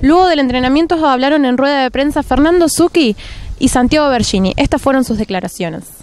Luego del entrenamiento hablaron en rueda de prensa Fernando Zucchi y Santiago Bergini. Estas fueron sus declaraciones.